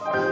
Bye.